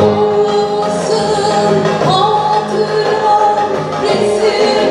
Olsun o kırma resim.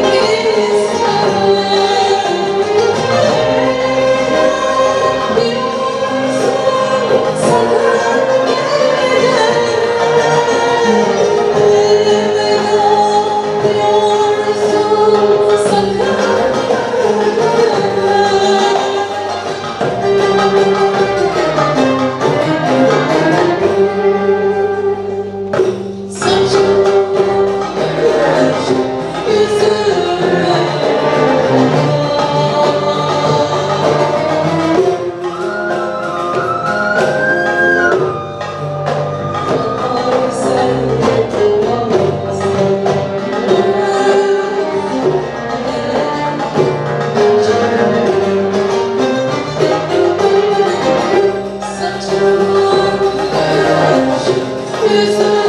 Jesus.